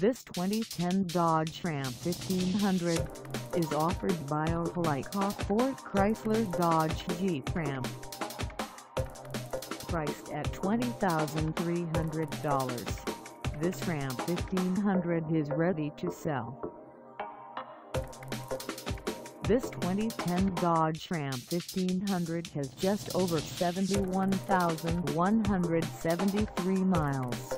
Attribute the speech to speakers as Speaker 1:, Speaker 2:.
Speaker 1: This 2010 Dodge Ram 1500 is offered by Opelika Ford Chrysler Dodge Jeep Ram. Priced at $20,300, this Ram 1500 is ready to sell. This 2010 Dodge Ram 1500 has just over 71,173 miles.